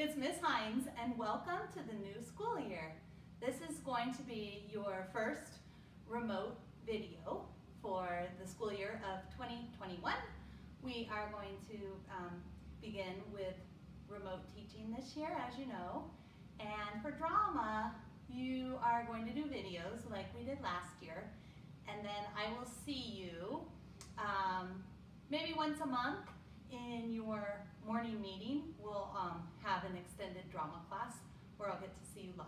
it's Miss Hines and welcome to the new school year. This is going to be your first remote video for the school year of 2021. We are going to um, begin with remote teaching this year, as you know. And for drama, you are going to do videos like we did last year. And then I will see you um, maybe once a month in your morning meeting. We'll um, have an extended drama class where I'll get to see you live.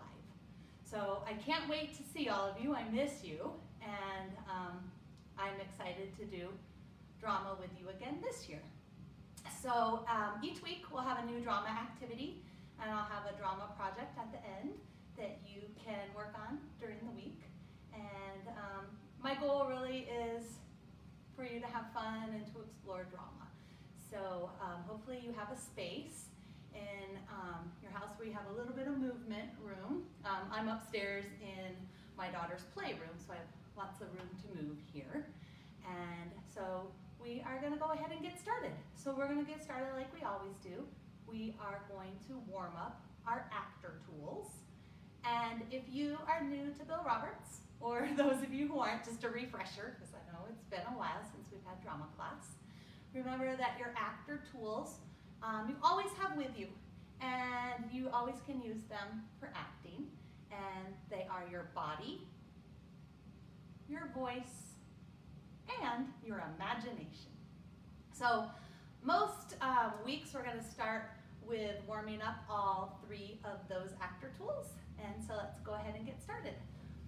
So I can't wait to see all of you. I miss you. And um, I'm excited to do drama with you again this year. So um, each week we'll have a new drama activity and I'll have a drama project at the end that you can work on during the week. And um, my goal really is for you to have fun and to explore drama. So um, hopefully you have a space in um, your house where you have a little bit of movement room. Um, I'm upstairs in my daughter's playroom, so I have lots of room to move here. And so we are gonna go ahead and get started. So we're gonna get started like we always do. We are going to warm up our actor tools. And if you are new to Bill Roberts, or those of you who aren't, just a refresher, because I know it's been a while since we've had drama class, remember that your actor tools um, you always have with you, and you always can use them for acting. And they are your body, your voice, and your imagination. So most um, weeks we're going to start with warming up all three of those actor tools. And so let's go ahead and get started.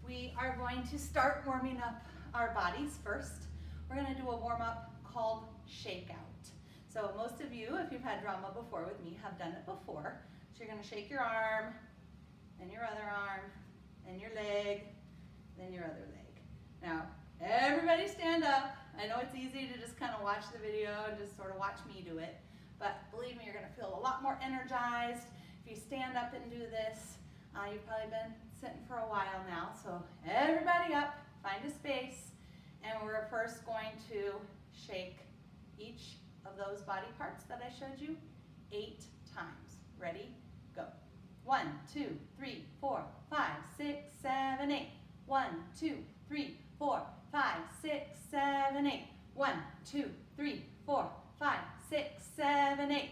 We are going to start warming up our bodies first. We're going to do a warm up called shakeout. So most of you, if you've had drama before with me, have done it before. So you're going to shake your arm, then your other arm, then your leg, then your other leg. Now, everybody stand up. I know it's easy to just kind of watch the video and just sort of watch me do it, but believe me, you're going to feel a lot more energized if you stand up and do this. Uh, you've probably been sitting for a while now, so everybody up, find a space, and we're first going to shake each of those body parts that I showed you eight times. Ready? Go. One, two, three, four, five, six, seven, eight. One, two, three, four, five, six, seven, eight. One, two, three, four, five, six, seven, eight.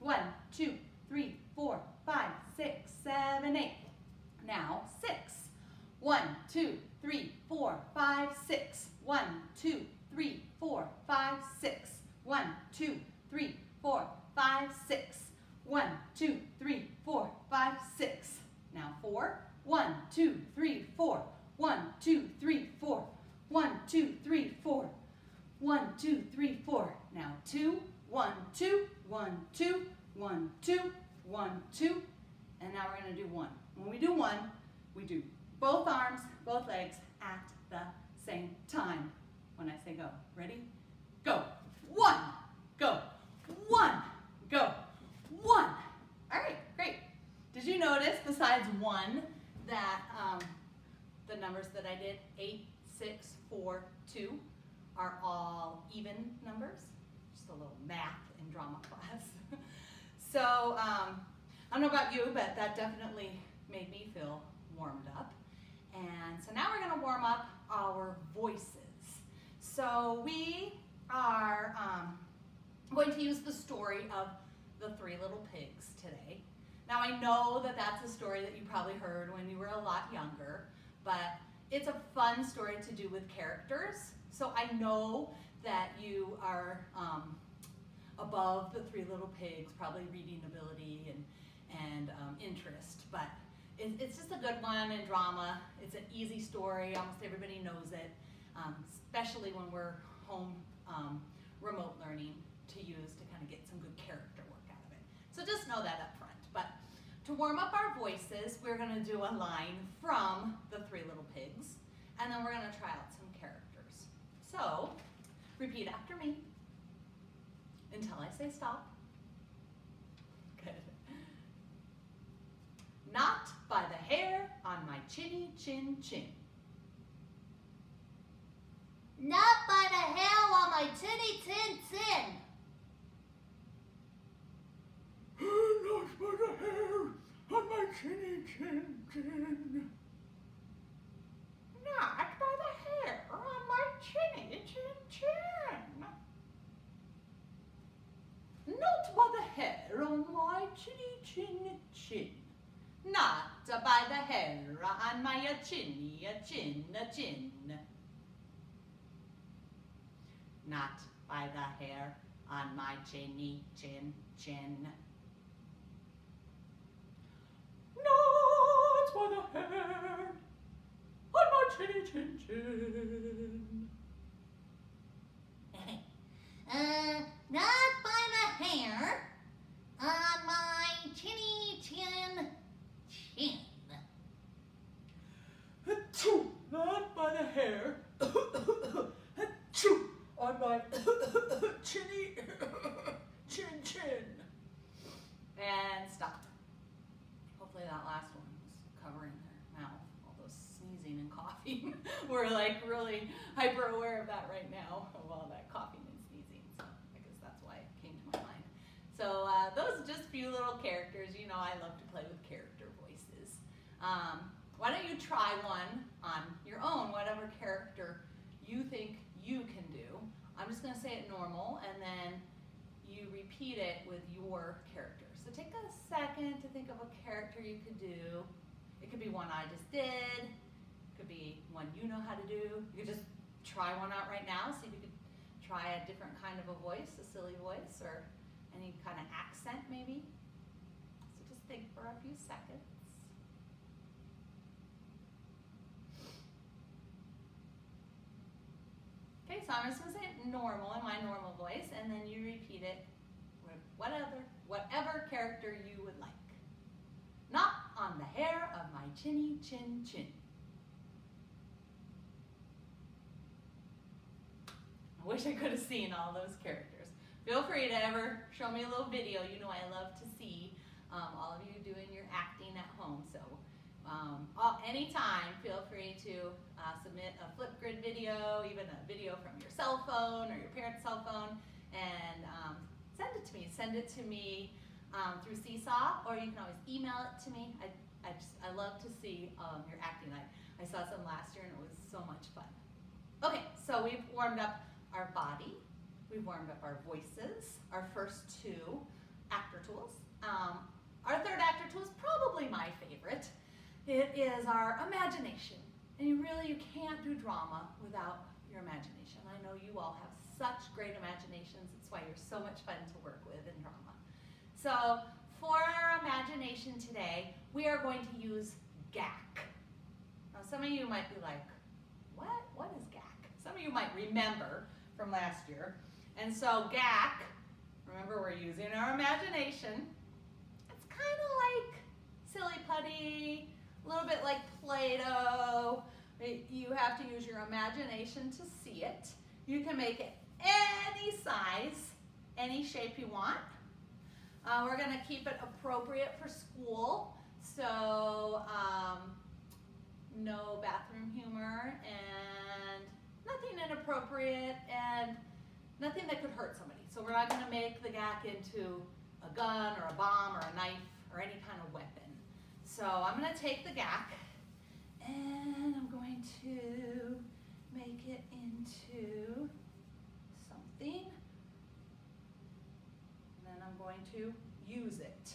One, two, three, four, five, six, seven, eight. Now six. One, two, three, four, five, six. One, two, three, four, five, six. One, two, three, four, five, six. One, two, three, four, five, six. Now four. One, two, three, four. One, two, three, four. One, two, three, four. One, two, three, four. Now two. one, two, one, two, one, two, one, two. And now we're gonna do one. When we do one, we do both arms, both legs at the same time. When I say go, ready? Go. One, go. One, go. One. All right, great. Did you notice besides one that um, the numbers that I did, eight, six, four, two, are all even numbers? Just a little math in drama class. so um, I don't know about you, but that definitely made me feel warmed up. And so now we're gonna warm up our voices. So we are um, going to use the story of the Three Little Pigs today. Now I know that that's a story that you probably heard when you were a lot younger, but it's a fun story to do with characters. So I know that you are um, above the Three Little Pigs, probably reading ability and, and um, interest, but it, it's just a good one in drama. It's an easy story, almost everybody knows it, um, especially when we're home um, remote learning to use to kind of get some good character work out of it. So just know that up front. But to warm up our voices, we're going to do a line from the Three Little Pigs, and then we're going to try out some characters. So repeat after me until I say stop. Good. Not by the hair on my chinny chin chin. Not by the hell on my tinny tin tin. Not by the hair on my tinny tin tin. Not by the hair on my chinny chin chin. Not by the hair on my chinny chin chin. Not by the hair on my chinny chin chin. Not by the hair on my chinny chin chin. Not by the hair on my chinny chin chin. uh, not by the hair on my chinny chin chin. Achoo, not by the hair. Achoo, on my chinny chin chin. And stop. Hopefully that last one was covering their mouth. All those sneezing and coughing. We're like really hyper aware of that right now, of all that coughing and sneezing. So I guess that's why it came to my mind. So uh, those are just a few little characters. You know I love to play with character voices. Um, why don't you try one on your own, whatever character you think just going to say it normal and then you repeat it with your character. So take a second to think of a character you could do. It could be one I just did. It could be one you know how to do. You could just try one out right now, see if you could try a different kind of a voice, a silly voice, or any kind of accent maybe. So just think for a few seconds. Okay, so I'm just gonna say normal in my normal voice, and then you repeat it with whatever, whatever character you would like. Not on the hair of my chinny chin chin. I wish I could have seen all those characters. Feel free to ever show me a little video. You know I love to see um, all of you doing your acting at home. So um, all, anytime, feel free to uh, submit a Flipgrid video, even a video from your cell phone or your parent's cell phone, and um, send it to me. Send it to me um, through Seesaw, or you can always email it to me. I, I, just, I love to see um, your acting. I, I saw some last year and it was so much fun. Okay, so we've warmed up our body, we've warmed up our voices, our first two actor tools. Um, our third actor tool is probably my favorite. It is our imagination. And you really, you can't do drama without your imagination. I know you all have such great imaginations. It's why you're so much fun to work with in drama. So for our imagination today, we are going to use GAC. Now some of you might be like, what? What is GAC? Some of you might remember from last year. And so GAC, remember we're using our imagination. It's kind of like silly putty, a little bit like Play-Doh. You have to use your imagination to see it. You can make it any size, any shape you want. Uh, we're gonna keep it appropriate for school. So um, no bathroom humor and nothing inappropriate and nothing that could hurt somebody. So we're not gonna make the GAC into a gun or a bomb or a knife or any kind of weapon. So I'm going to take the GAC and I'm going to make it into something. And then I'm going to use it.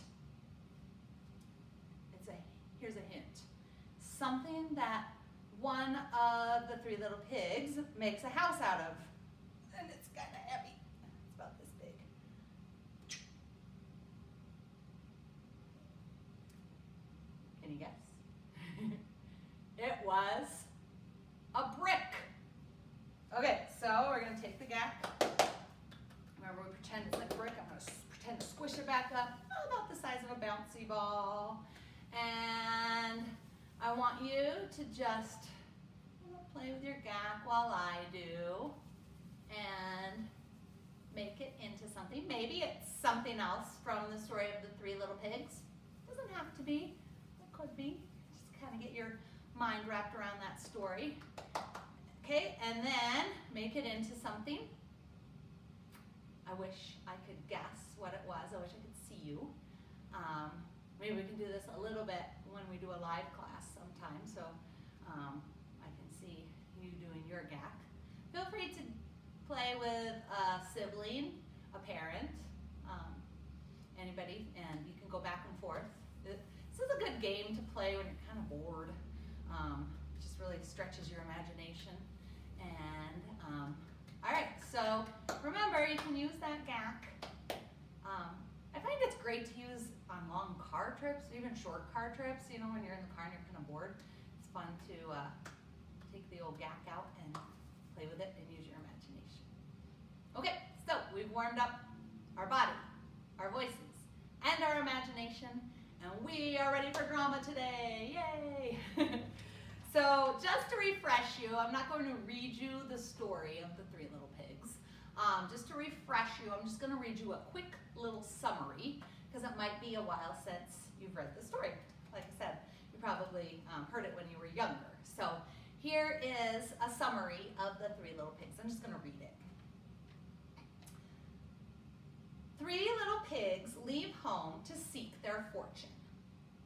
It's a, here's a hint. Something that one of the three little pigs makes a house out of. And it's kind of heavy. It's about this big. Can you guess? It was a brick. Okay, so we're gonna take the GAC. Remember, we pretend it's like a brick. I'm gonna pretend to squish it back up, about the size of a bouncy ball. And I want you to just play with your GAC while I do and make it into something. Maybe it's something else from the story of the three little pigs. Doesn't have to be, it could be. Just kind of get your mind wrapped around that story. Okay, and then make it into something. I wish I could guess what it was. I wish I could see you. Um, maybe we can do this a little bit when we do a live class sometime, so um, I can see you doing your GAC. Feel free to play with a sibling, a parent, um, anybody, and you can go back and forth. This is a good game to play when you're kind of bored. Um, just really stretches your imagination. And um, all right, so remember you can use that GAC. Um, I find it's great to use on long car trips, even short car trips. You know, when you're in the car and you're kind of bored, it's fun to uh, take the old GAC out and play with it and use your imagination. Okay, so we've warmed up our body, our voices, and our imagination, and we are ready for drama today. Yay! so just to refresh you, I'm not going to read you the story of the three little pigs. Um, just to refresh you, I'm just going to read you a quick little summary because it might be a while since you've read the story. Like I said, you probably um, heard it when you were younger. So here is a summary of the three little pigs. I'm just going to read it. Three little pigs leave home to seek their fortune.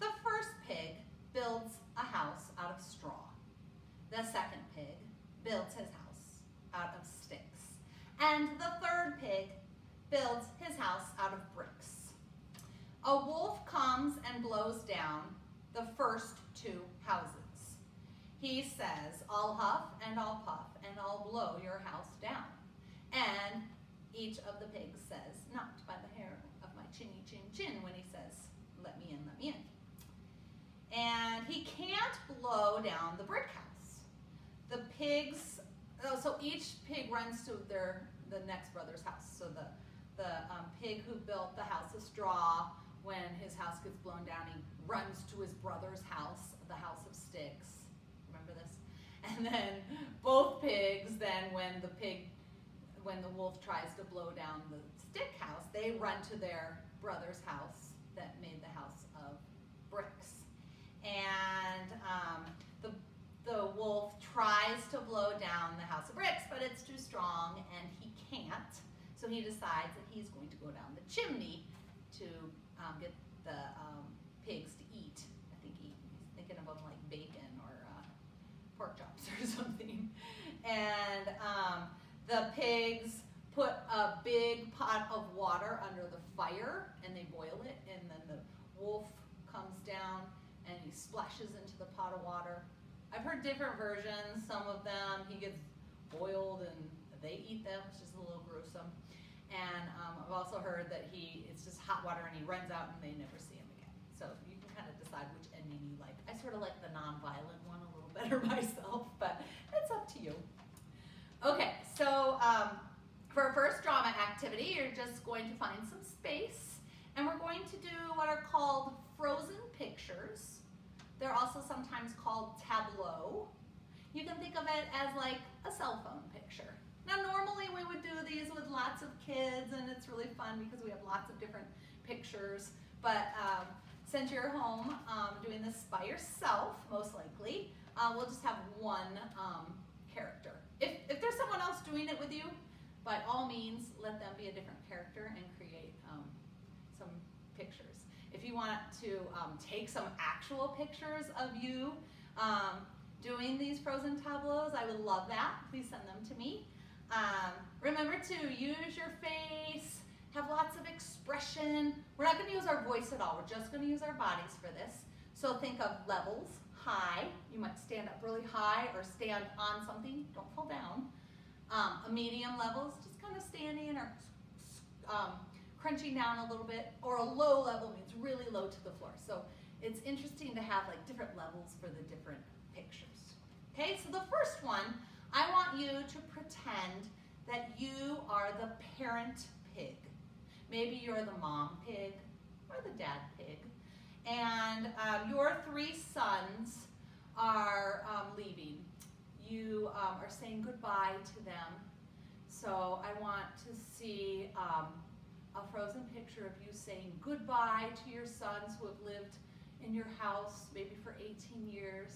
The first pig builds a house out of straw. The second pig builds his house out of sticks. And the third pig builds his house out of bricks. A wolf comes and blows down the first two houses. He says, I'll huff and I'll puff and I'll blow your house down. And each of the pigs says, not by the hair of my chinny chin chin, when he says, let me in, let me in. And he can't blow down the brick house. The pigs, oh, so each pig runs to their the next brother's house. So the, the um, pig who built the house of straw, when his house gets blown down, he runs to his brother's house, the house of sticks. Remember this? And then both pigs, then when the pig when the wolf tries to blow down the stick house, they run to their brother's house that made the house of bricks. And um, the, wolf tries to blow down the house of bricks, but it's too strong and he can't. So he decides that he's going to go down the chimney to um, get the um, pigs to eat. I think he, he's thinking of them like bacon or uh, pork chops or something. And um, the pigs put a big pot of water under the fire and they boil it and then the wolf comes down and he splashes into the pot of water. I've heard different versions. Some of them he gets boiled and they eat them, which is a little gruesome. And um, I've also heard that he it's just hot water and he runs out and they never see him again. So you can kind of decide which ending you like. I sort of like the non-violent one a little better myself, but it's up to you. Okay, so um, for our first drama activity, you're just going to find some space, and we're going to do what are called frozen pictures. They're also sometimes called tableau. You can think of it as like a cell phone picture. Now normally we would do these with lots of kids and it's really fun because we have lots of different pictures. But um, since you're home um, doing this by yourself, most likely, uh, we'll just have one um, character. If, if there's someone else doing it with you, by all means, let them be a different character and create um, some pictures. You want to um, take some actual pictures of you um, doing these frozen tableaus, I would love that. Please send them to me. Um, remember to use your face, have lots of expression. We're not going to use our voice at all. We're just going to use our bodies for this. So think of levels, high. You might stand up really high or stand on something. Don't fall down. Um, a medium level is just kind of standing or um, crunching down a little bit. Or a low level means really low to the floor. So it's interesting to have like different levels for the different pictures. Okay, so the first one, I want you to pretend that you are the parent pig. Maybe you're the mom pig or the dad pig and um, your three sons are um, leaving. You um, are saying goodbye to them. So I want to see um, a frozen picture of you saying goodbye to your sons who have lived in your house maybe for 18 years.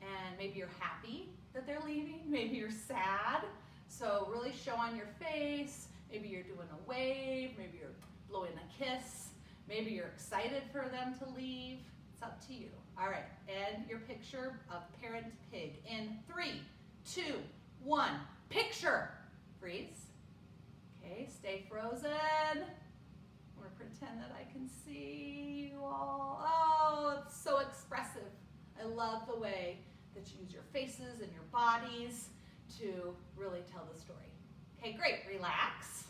And maybe you're happy that they're leaving. Maybe you're sad. So really show on your face. Maybe you're doing a wave. Maybe you're blowing a kiss. Maybe you're excited for them to leave. It's up to you. All right, and your picture of parent pig in three, two, one. Picture. Freeze. Okay, stay frozen. Gonna pretend that I can see you all. Oh, it's so expressive. I love the way that you use your faces and your bodies to really tell the story. Okay, great, relax.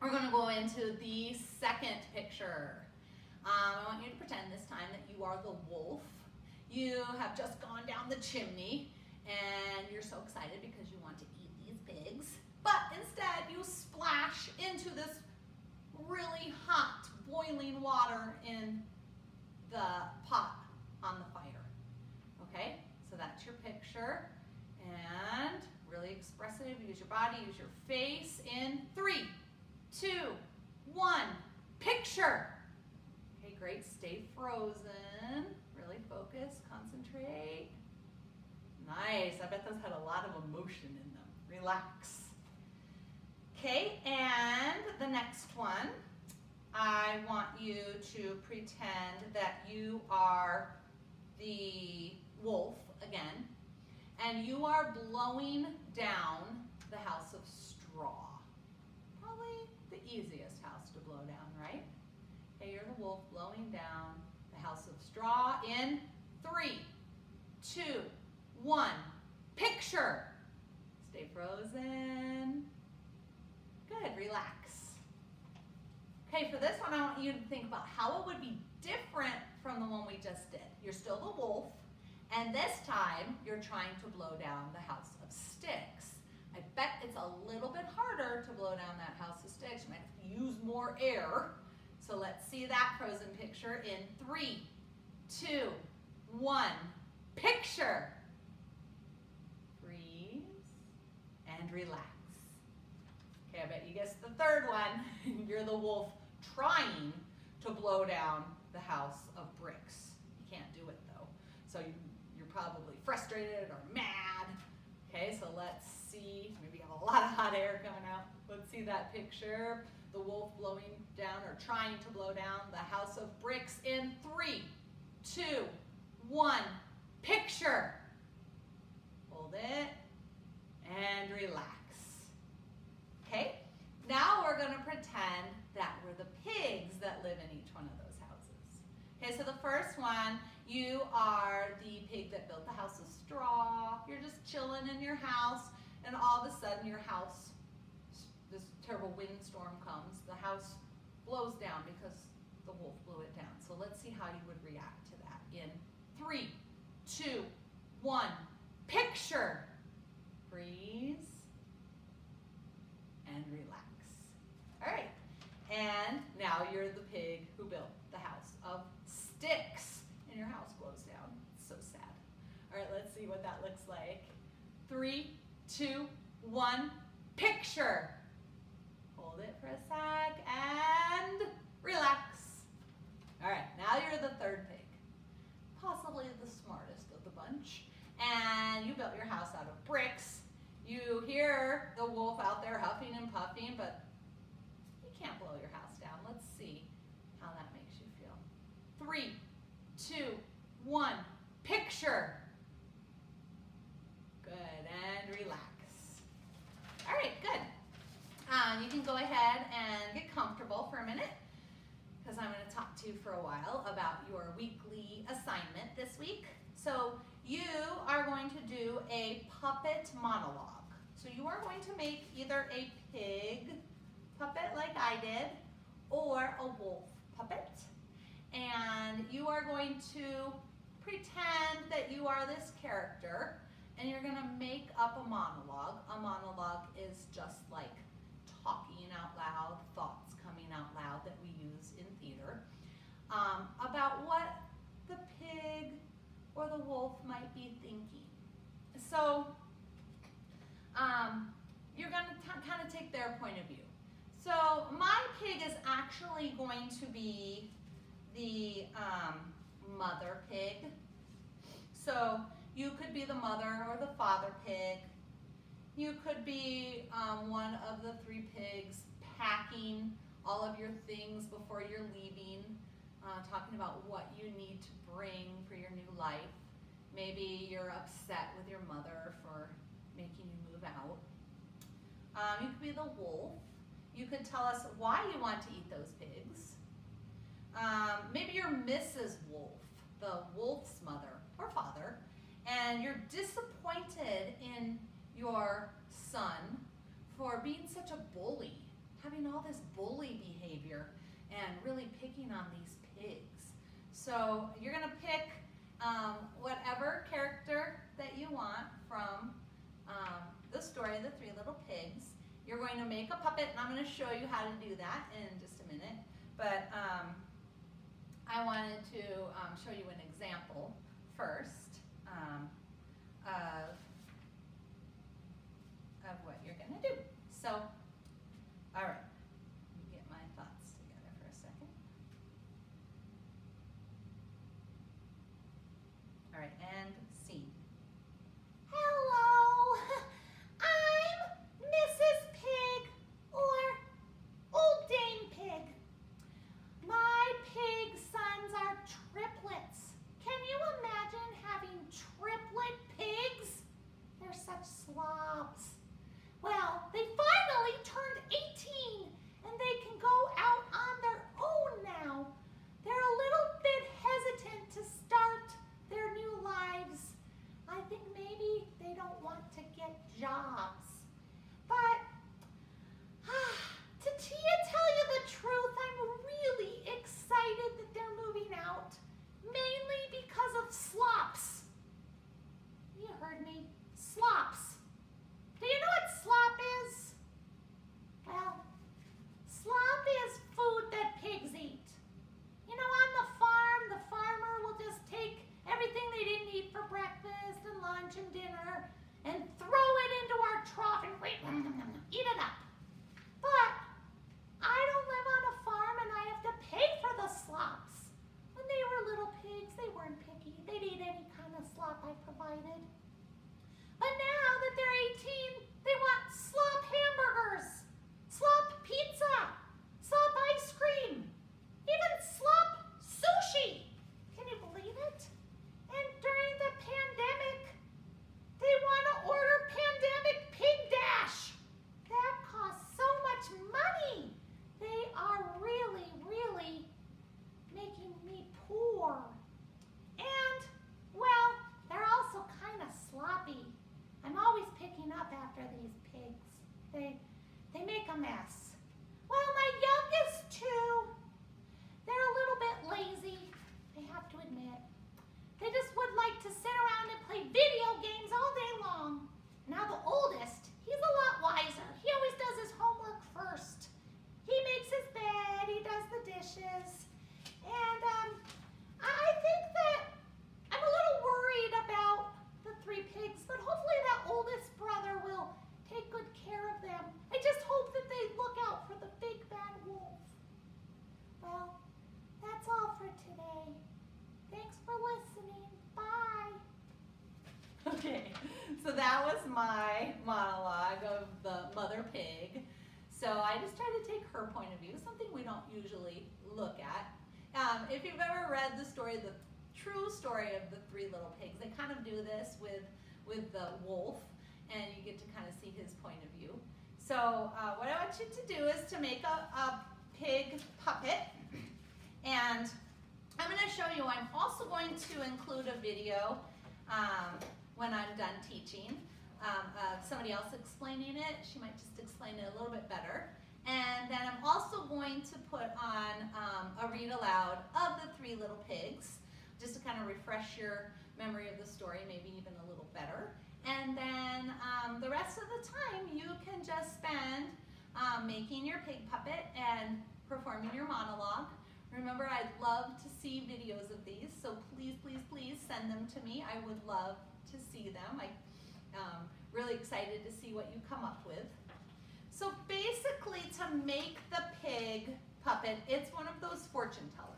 We're gonna go into the second picture. Um, I want you to pretend this time that you are the wolf. You have just gone down the chimney and you're so excited because you want to eat these pigs. But instead you splash into this really hot boiling water in the pot on the fire. Okay, so that's your picture. And really expressive, use your body, use your face in three, two, one, picture. Okay, great, stay frozen. Really focus, concentrate. Nice, I bet those had a lot of emotion in them. Relax. Okay, and the next one, I want you to pretend that you are the wolf again, and you are blowing down the house of straw. Probably the easiest house to blow down, right? Okay, you're the wolf blowing down the house of straw in three, two, one. Picture. Stay frozen. Good, relax. Okay, for this one, I want you to think about how it would be different from the one we just did. You're still the wolf, and this time you're trying to blow down the house of sticks. I bet it's a little bit harder to blow down that house of sticks. You might have to use more air. So let's see that frozen picture in three, two, one. Picture. Freeze and relax. Okay, I bet you guessed the third one. You're the wolf trying to blow down the house of bricks. You can't do it though. So you, you're probably frustrated or mad. Okay, so let's see. Maybe you have a lot of hot air coming out. Let's see that picture. The wolf blowing down or trying to blow down the house of bricks in three, two, one. Picture. Hold it and relax. Okay, now we're gonna pretend that we're the pigs that live in each one of those houses. Okay, so the first one, you are the pig that built the house of straw. You're just chilling in your house and all of a sudden your house, this terrible windstorm comes, the house blows down because the wolf blew it down. So let's see how you would react to that in three, two, one. Picture. Freeze and relax. All right, and now you're the pig who built the house of sticks and your house blows down. It's so sad. All right, let's see what that looks like. Three, two, one, picture. Hold it for a sec and relax. All right, now you're the third pig, possibly the smartest of the bunch. And you built your house out of bricks. You hear the wolf out there huffing and puffing, but you can't blow your house down. Let's see how that makes you feel. Three, two, one, picture. Good, and relax. All right, good. Um, you can go ahead and get comfortable for a minute because I'm going to talk to you for a while about your weekly assignment this week. So you are going to do a puppet monologue. So you are going to make either a pig puppet like I did or a wolf puppet. And you are going to pretend that you are this character and you're going to make up a monologue. A monologue is just like talking out loud, thoughts coming out loud that we use in theater um, about what the pig or the wolf might be thinking. So um, you're going to kind of take their point of view. So my pig is actually going to be the um, mother pig. So you could be the mother or the father pig. You could be um, one of the three pigs packing all of your things before you're leaving, uh, talking about what you need to bring for your new life. Maybe you're upset with your mother for making you move out. Um, you could be the wolf. You could tell us why you want to eat those pigs. Um, maybe you're Mrs. Wolf, the wolf's mother or father, and you're disappointed in your son for being such a bully, having all this bully behavior and really picking on these pigs. So you're gonna pick um, whatever character that you want from um, the story, of The Three Little Pigs. You're going to make a puppet, and I'm going to show you how to do that in just a minute. But um, I wanted to um, show you an example first um, of, of what you're going to do. So, was my monologue of the mother pig. So I just try to take her point of view, something we don't usually look at. Um, if you've ever read the story, the true story of the three little pigs, they kind of do this with, with the wolf, and you get to kind of see his point of view. So uh, what I want you to do is to make a, a pig puppet, and I'm going to show you, I'm also going to include a video um, when I'm done teaching um, somebody else explaining it. She might just explain it a little bit better. And then I'm also going to put on um, a read aloud of the Three Little Pigs, just to kind of refresh your memory of the story, maybe even a little better. And then um, the rest of the time you can just spend um, making your pig puppet and performing your monologue. Remember, I'd love to see videos of these, so please, please, please send them to me. I would love to see them. I'm um, really excited to see what you come up with. So basically, to make the pig puppet, it's one of those fortune tellers.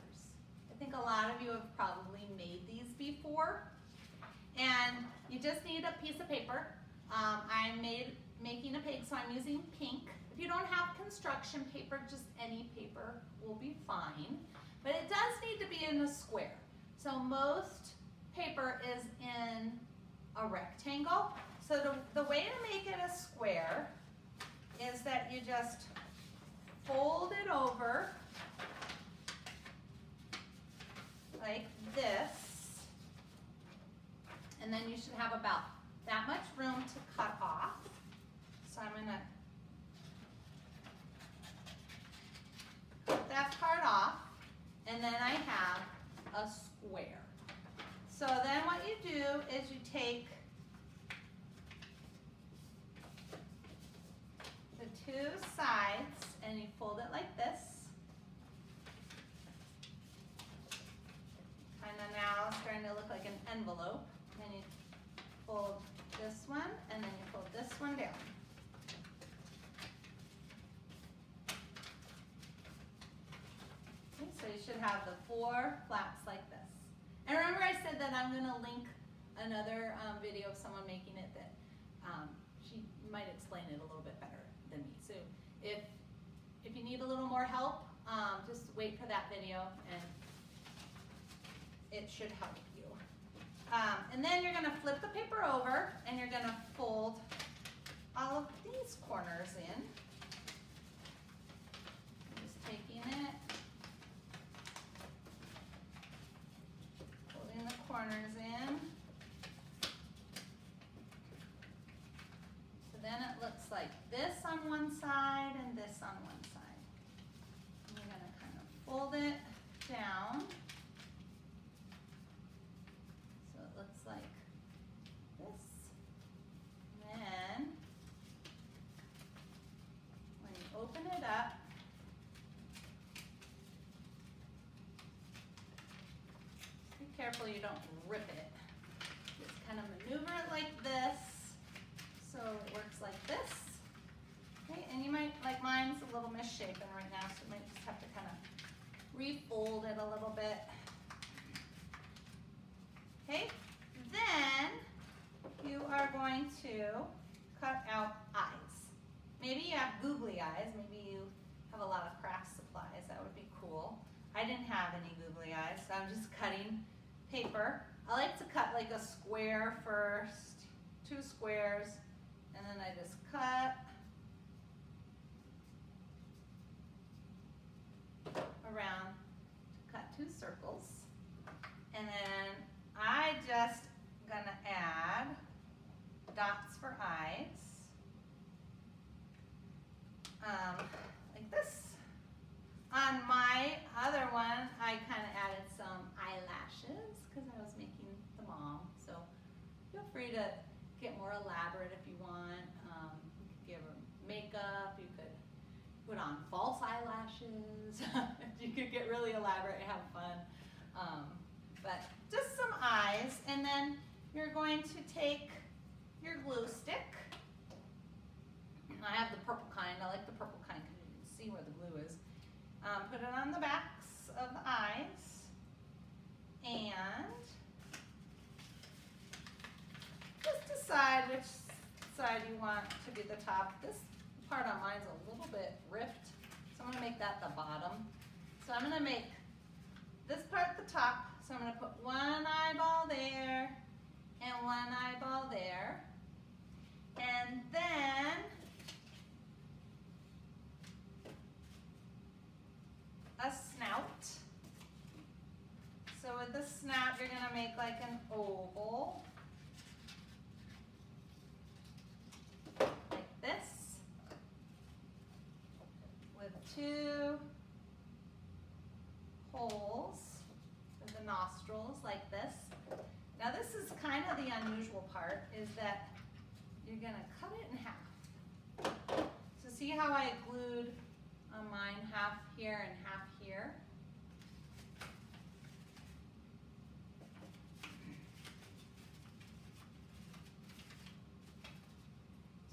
I think a lot of you have probably made these before. And you just need a piece of paper. Um, I'm made, making a pig, so I'm using pink. If you don't have construction paper, just any paper will be fine. But it does need to be in a square. So most paper is in a rectangle. So the, the way to make it a square is that you just fold it over like this. And then you should have about that much room to cut off. So I'm gonna cut that part off. And then I have a square. So then what you do is you take the two sides and you fold it like this. Kind of now it's starting to look like an envelope. And you fold this one and then you fold this one down. Okay, so you should have the four flaps like. And remember I said that I'm gonna link another um, video of someone making it that um, she might explain it a little bit better than me. So if, if you need a little more help, um, just wait for that video and it should help you. Um, and then you're gonna flip the paper over and you're gonna fold all of these corners in. Just taking it, folding the corners in. So then it looks like this on one side and this on one side. And you're gonna kind of fold it down. So it looks like this. And then when you open it up, be careful you don't rip it. Just kind of maneuver it like this so it works like this. Okay, and you might, like mine's a little misshapen right now, so you might just have to kind of refold it a little bit. Okay, then you are going to cut out eyes. Maybe you have googly eyes, maybe you have a lot of craft supplies, that would be cool. I didn't have any googly eyes, so I'm just cutting paper. I like to cut like a square first, two squares, and then I just cut around to cut two circles. And then I just gonna add dots for eyes. Um, like this. On my other one, I kind of added some eyelashes because I was making the mom. So feel free to get more elaborate if you want. Um, you could give her makeup. You could put on false eyelashes. you could get really elaborate and have fun. Um, but just some eyes, and then you're going to take your glue stick. I have the purple kind. I like the purple kind because you can see where the glue is. Um, put it on the backs of the eyes, and just decide which side you want to be the top. This part on mine's a little bit ripped, so I'm gonna make that the bottom. So I'm gonna make this part the top, so I'm gonna put one eyeball there and one eyeball there. And then a snout. So with the snout, you're gonna make like an oval. Like this. With two holes for the nostrils like this. Now this is kind of the unusual part, is that you're gonna cut it in half. So see how I glued on mine half here and half here?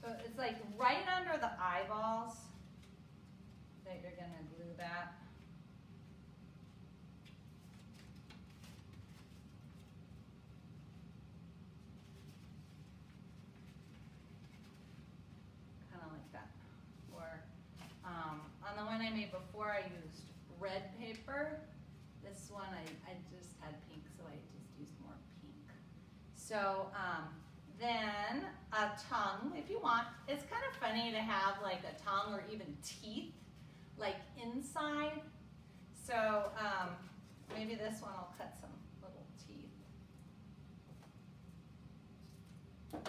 So it's like right under the eyeballs that you're gonna glue that. made before I used red paper. This one I, I just had pink, so I just used more pink. So um, then a tongue, if you want. It's kind of funny to have like a tongue or even teeth like inside. So um, maybe this one I'll cut some little teeth.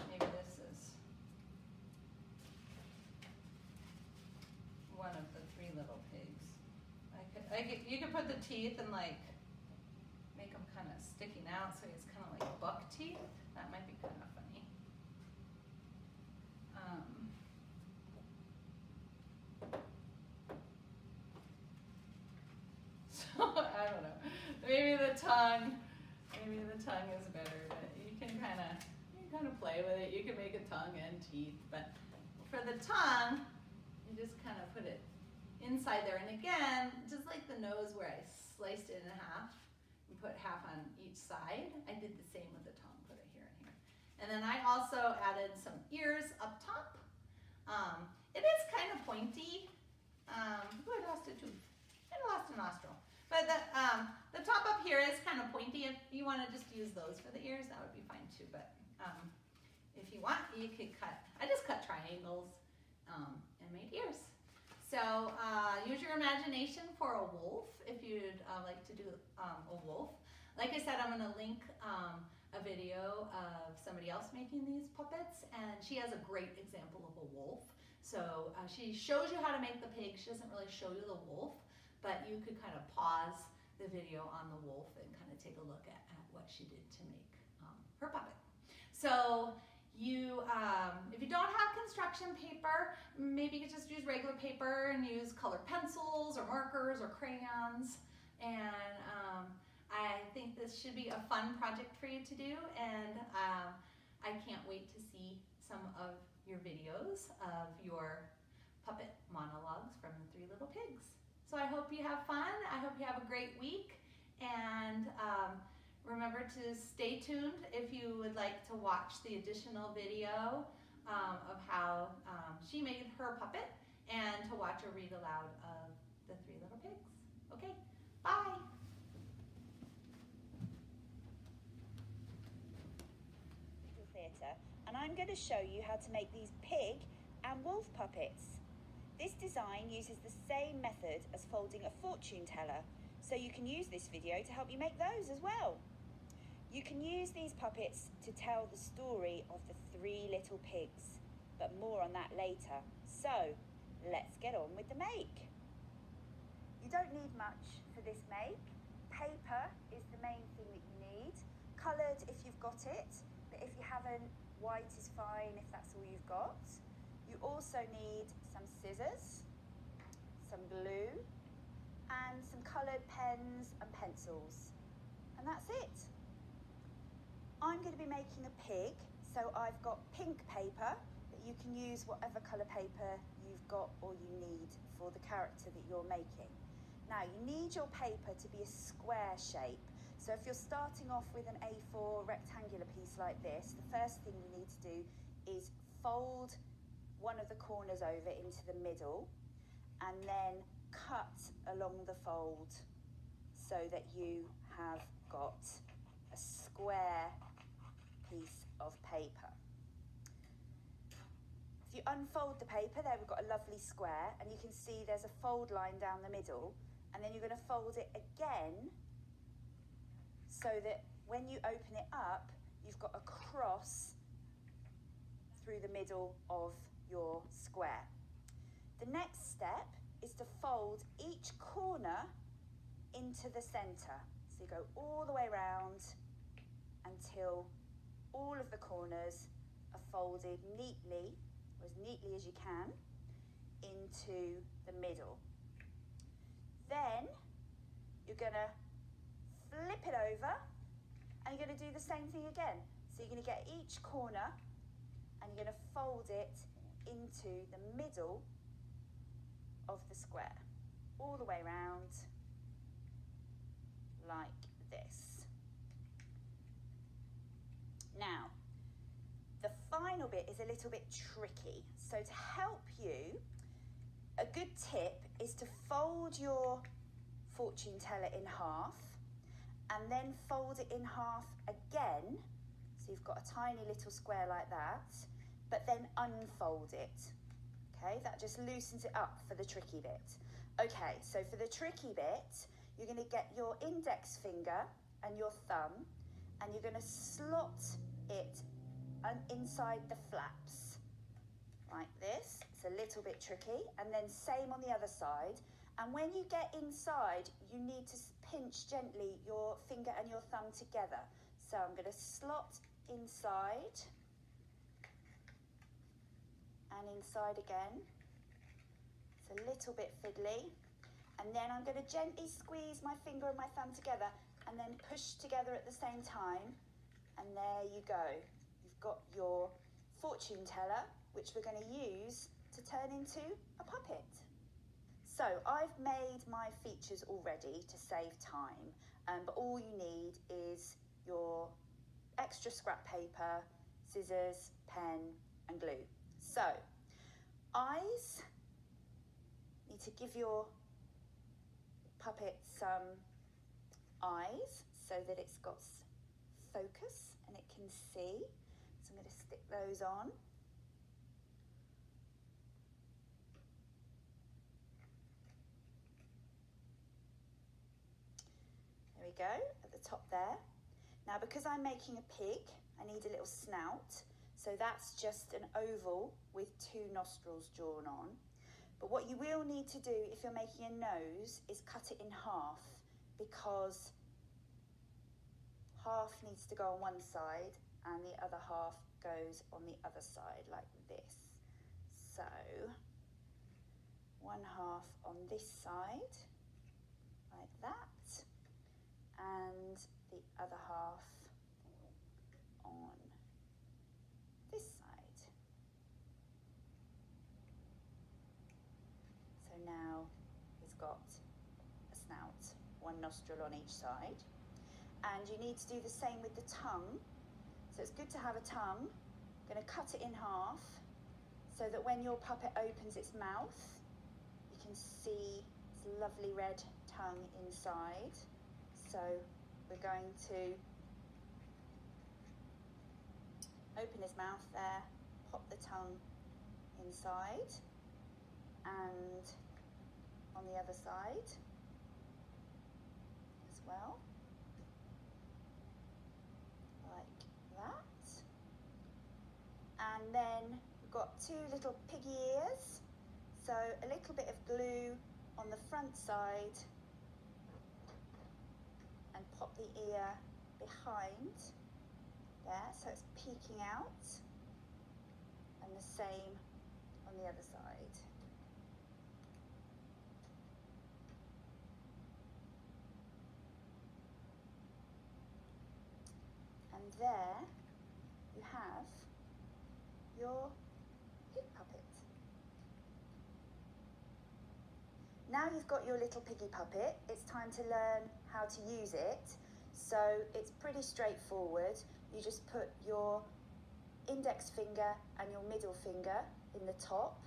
Maybe put the teeth and like make them kind of sticking out so it's kind of like buck teeth. That might be kind of funny. Um, so I don't know. Maybe the tongue, maybe the tongue is better, but you can kind of you kind of play with it. You can make a tongue and teeth, but for the tongue, you just kind of put it inside there. And again, just like the nose where I sliced it in half and put half on each side, I did the same with the tongue, put it here and here. And then I also added some ears up top. Um, it is kind of pointy. Um, ooh, I lost a tooth. I lost a nostril. But the, um, the top up here is kind of pointy. If you want to just use those for the ears, that would be fine too. But um, if you want, you could cut, I just cut triangles um, and made ears. So uh, use your imagination for a wolf if you'd uh, like to do um, a wolf. Like I said, I'm going to link um, a video of somebody else making these puppets, and she has a great example of a wolf. So uh, she shows you how to make the pig. She doesn't really show you the wolf, but you could kind of pause the video on the wolf and kind of take a look at, at what she did to make um, her puppet. So you, um, if you don't have construction paper, maybe you just use regular paper and use colored pencils or markers or crayons. And um, I think this should be a fun project for you to do. And um, I can't wait to see some of your videos of your puppet monologues from Three Little Pigs. So I hope you have fun. I hope you have a great week. And um, Remember to stay tuned if you would like to watch the additional video um, of how um, she made her puppet and to watch a read aloud of the Three Little Pigs. Okay, bye. Theatre and I'm going to show you how to make these pig and wolf puppets. This design uses the same method as folding a fortune teller, so you can use this video to help you make those as well. You can use these puppets to tell the story of the three little pigs, but more on that later. So, let's get on with the make. You don't need much for this make. Paper is the main thing that you need. Coloured if you've got it, but if you haven't, white is fine if that's all you've got. You also need some scissors, some glue, and some coloured pens and pencils. And that's it. I'm going to be making a pig, so I've got pink paper, you can use whatever colour paper you've got or you need for the character that you're making. Now you need your paper to be a square shape. So if you're starting off with an A4 rectangular piece like this, the first thing you need to do is fold one of the corners over into the middle and then cut along the fold so that you have got a square piece of paper. If you unfold the paper, there we've got a lovely square, and you can see there's a fold line down the middle, and then you're going to fold it again so that when you open it up, you've got a cross through the middle of your square. The next step is to fold each corner into the centre. So you go all the way around until all of the corners are folded neatly, or as neatly as you can, into the middle. Then you're going to flip it over and you're going to do the same thing again. So you're to get each corner and you're to fold it into the middle of the square, all the way around like this. Now, the final bit is a little bit tricky. So to help you, a good tip is to fold your fortune teller in half and then fold it in half again. So you've got a tiny little square like that, but then unfold it. Okay, that just loosens it up for the tricky bit. Okay, so for the tricky bit, you're going to get your index finger and your thumb and you're going to slot it inside the flaps, like this. It's a little bit tricky. And then same on the other side. And when you get inside, you need to pinch gently your finger and your thumb together. So I'm going to slot inside and inside again. It's a little bit fiddly. And then I'm going to gently squeeze my finger and my thumb together and then push together at the same time. And there you go. You've got your fortune teller, which we're going to use to turn into a puppet. So I've made my features already to save time, um, but all you need is your extra scrap paper, scissors, pen and glue. So, eyes, need to give your puppet some eyes so that it's got focus and it can see. So I'm going to stick those on. There we go, at the top there. Now because I'm making a pig, I need a little snout. So that's just an oval with two nostrils drawn on. But what you will need to do if you're making a nose is cut it in half because half needs to go on one side and the other half goes on the other side like this. So one half on this side like that and the other half on this side. So now he's got a snout, one nostril on each side. And you need to do the same with the tongue. So it's good to have a tongue. I'm going to cut it in half so that when your puppet opens its mouth, you can see its lovely red tongue inside. So we're going to open his mouth there, pop the tongue inside, and on the other side as well, like that. And then we've got two little piggy ears, so a little bit of glue on the front side and pop the ear behind there so it's peeking out and the same on the other side. And there you have your pig puppet. Now you've got your little piggy puppet, it's time to learn how to use it. So it's pretty straightforward. You just put your index finger and your middle finger in the top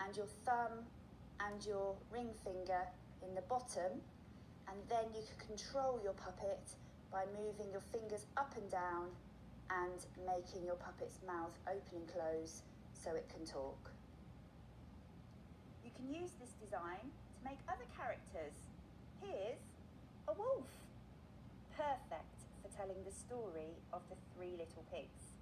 and your thumb and your ring finger in the bottom and then you can control your puppet by moving your fingers up and down and making your puppet's mouth open and close so it can talk. You can use this design to make other characters. Here's a wolf. Perfect for telling the story of the three little pigs.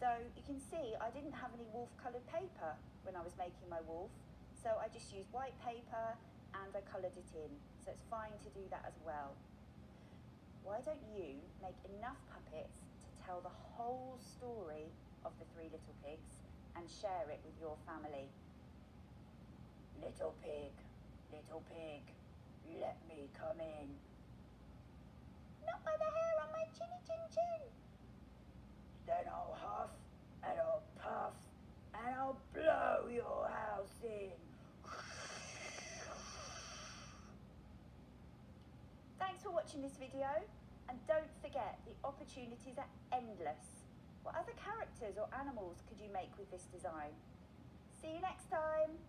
So you can see I didn't have any wolf coloured paper when I was making my wolf, so I just used white paper and I coloured it in. So it's fine to do that as well. Why don't you make enough puppets tell the whole story of the three little pigs and share it with your family? Little pig, little pig, let me come in. Not by the hair on my chinny chin chin. Then I'll huff and I'll puff and I'll blow your house in. Thanks for watching this video and don't forget opportunities are endless. What other characters or animals could you make with this design? See you next time!